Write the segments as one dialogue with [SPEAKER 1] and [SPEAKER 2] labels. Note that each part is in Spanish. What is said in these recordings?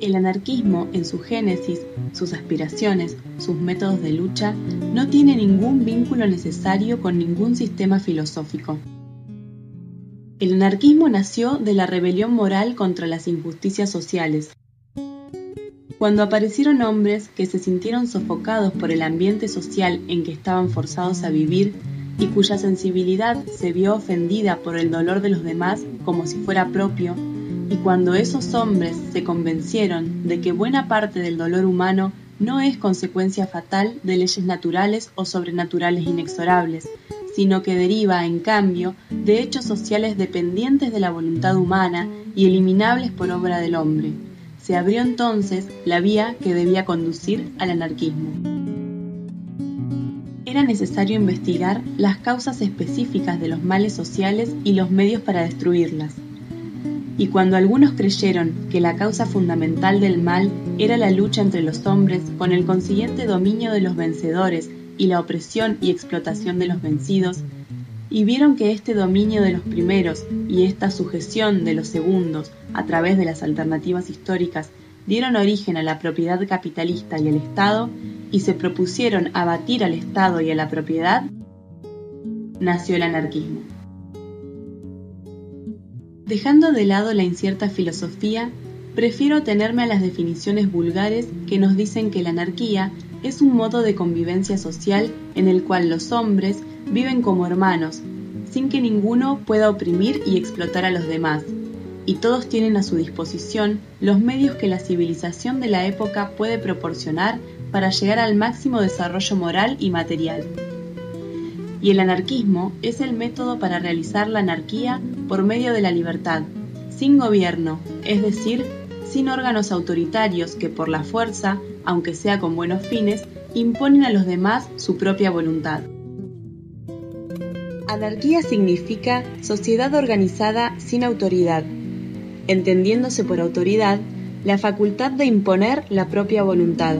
[SPEAKER 1] El anarquismo, en su génesis, sus aspiraciones, sus métodos de lucha, no tiene ningún vínculo necesario con ningún sistema filosófico. El anarquismo nació de la rebelión moral contra las injusticias sociales. Cuando aparecieron hombres que se sintieron sofocados por el ambiente social en que estaban forzados a vivir y cuya sensibilidad se vio ofendida por el dolor de los demás como si fuera propio, y cuando esos hombres se convencieron de que buena parte del dolor humano no es consecuencia fatal de leyes naturales o sobrenaturales inexorables, sino que deriva, en cambio, de hechos sociales dependientes de la voluntad humana y eliminables por obra del hombre. Se abrió entonces la vía que debía conducir al anarquismo. Era necesario investigar las causas específicas de los males sociales y los medios para destruirlas y cuando algunos creyeron que la causa fundamental del mal era la lucha entre los hombres con el consiguiente dominio de los vencedores y la opresión y explotación de los vencidos, y vieron que este dominio de los primeros y esta sujeción de los segundos a través de las alternativas históricas dieron origen a la propiedad capitalista y al Estado, y se propusieron abatir al Estado y a la propiedad, nació el anarquismo. Dejando de lado la incierta filosofía, prefiero atenerme a las definiciones vulgares que nos dicen que la anarquía es un modo de convivencia social en el cual los hombres viven como hermanos, sin que ninguno pueda oprimir y explotar a los demás, y todos tienen a su disposición los medios que la civilización de la época puede proporcionar para llegar al máximo desarrollo moral y material y el anarquismo es el método para realizar la anarquía por medio de la libertad, sin gobierno, es decir, sin órganos autoritarios que por la fuerza, aunque sea con buenos fines, imponen a los demás su propia voluntad. Anarquía significa sociedad organizada sin autoridad, entendiéndose por autoridad la facultad de imponer la propia voluntad,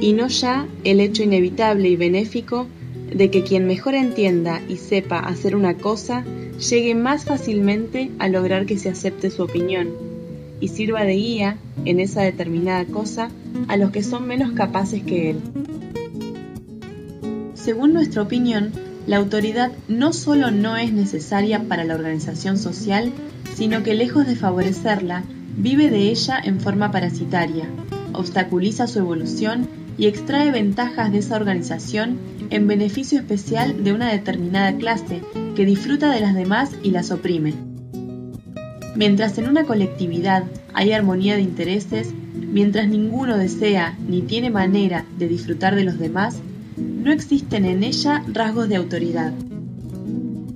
[SPEAKER 1] y no ya el hecho inevitable y benéfico de que quien mejor entienda y sepa hacer una cosa llegue más fácilmente a lograr que se acepte su opinión y sirva de guía en esa determinada cosa a los que son menos capaces que él. Según nuestra opinión, la autoridad no solo no es necesaria para la organización social, sino que lejos de favorecerla, vive de ella en forma parasitaria, obstaculiza su evolución y extrae ventajas de esa organización en beneficio especial de una determinada clase que disfruta de las demás y las oprime. Mientras en una colectividad hay armonía de intereses, mientras ninguno desea ni tiene manera de disfrutar de los demás, no existen en ella rasgos de autoridad.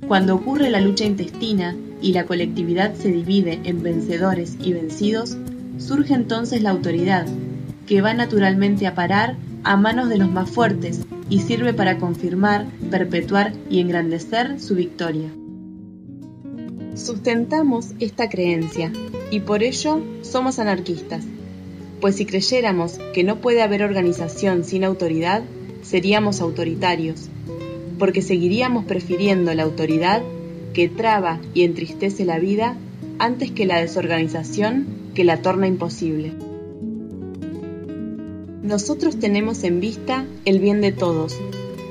[SPEAKER 1] Cuando ocurre la lucha intestina y la colectividad se divide en vencedores y vencidos, surge entonces la autoridad, que va naturalmente a parar a manos de los más fuertes y sirve para confirmar, perpetuar y engrandecer su victoria. Sustentamos esta creencia y por ello somos anarquistas, pues si creyéramos que no puede haber organización sin autoridad, seríamos autoritarios, porque seguiríamos prefiriendo la autoridad que traba y entristece la vida antes que la desorganización que la torna imposible. Nosotros tenemos en vista el bien de todos,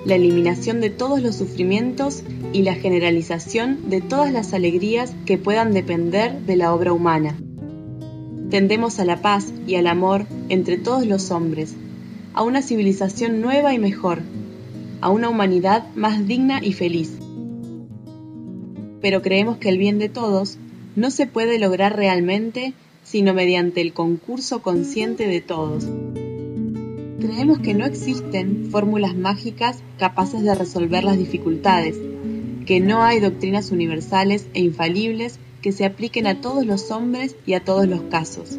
[SPEAKER 1] la eliminación de todos los sufrimientos y la generalización de todas las alegrías que puedan depender de la obra humana. Tendemos a la paz y al amor entre todos los hombres, a una civilización nueva y mejor, a una humanidad más digna y feliz. Pero creemos que el bien de todos no se puede lograr realmente sino mediante el concurso consciente de todos. Creemos que no existen fórmulas mágicas capaces de resolver las dificultades, que no hay doctrinas universales e infalibles que se apliquen a todos los hombres y a todos los casos,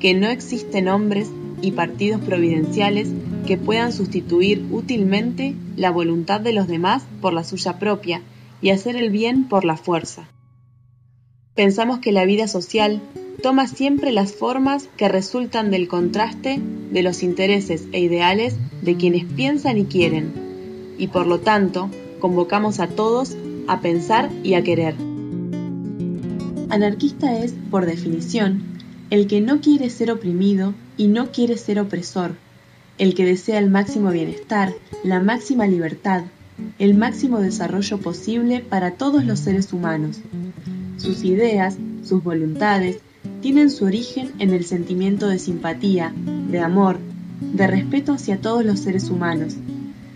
[SPEAKER 1] que no existen hombres y partidos providenciales que puedan sustituir útilmente la voluntad de los demás por la suya propia y hacer el bien por la fuerza. Pensamos que la vida social toma siempre las formas que resultan del contraste de los intereses e ideales de quienes piensan y quieren, y por lo tanto convocamos a todos a pensar y a querer. Anarquista es, por definición, el que no quiere ser oprimido y no quiere ser opresor, el que desea el máximo bienestar, la máxima libertad, el máximo desarrollo posible para todos los seres humanos. Sus ideas, sus voluntades, tienen su origen en el sentimiento de simpatía, de amor, de respeto hacia todos los seres humanos,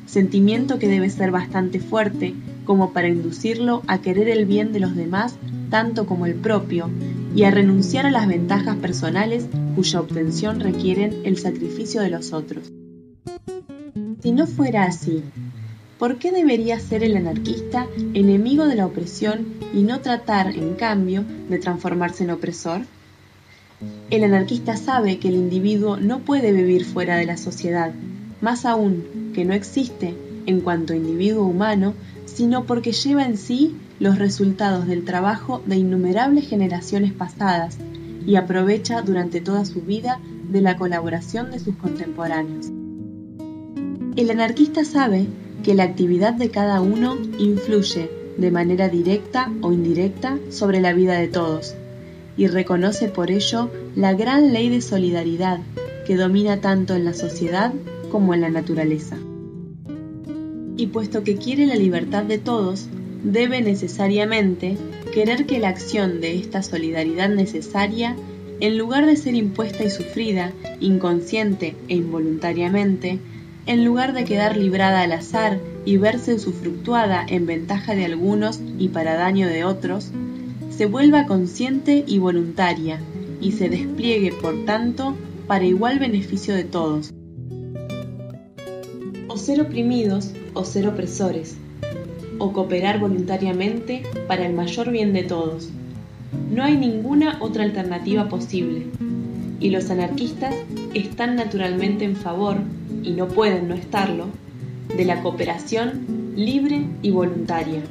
[SPEAKER 1] sentimiento que debe ser bastante fuerte como para inducirlo a querer el bien de los demás tanto como el propio y a renunciar a las ventajas personales cuya obtención requieren el sacrificio de los otros. Si no fuera así, ¿por qué debería ser el anarquista enemigo de la opresión y no tratar, en cambio, de transformarse en opresor? El anarquista sabe que el individuo no puede vivir fuera de la sociedad, más aún que no existe en cuanto individuo humano, sino porque lleva en sí los resultados del trabajo de innumerables generaciones pasadas y aprovecha durante toda su vida de la colaboración de sus contemporáneos. El anarquista sabe que la actividad de cada uno influye de manera directa o indirecta sobre la vida de todos y reconoce por ello la gran ley de solidaridad que domina tanto en la sociedad como en la naturaleza. Y puesto que quiere la libertad de todos, debe necesariamente querer que la acción de esta solidaridad necesaria, en lugar de ser impuesta y sufrida, inconsciente e involuntariamente, en lugar de quedar librada al azar y verse usufructuada en ventaja de algunos y para daño de otros, se vuelva consciente y voluntaria, y se despliegue, por tanto, para igual beneficio de todos. O ser oprimidos o ser opresores, o cooperar voluntariamente para el mayor bien de todos. No hay ninguna otra alternativa posible, y los anarquistas están naturalmente en favor, y no pueden no estarlo, de la cooperación libre y voluntaria.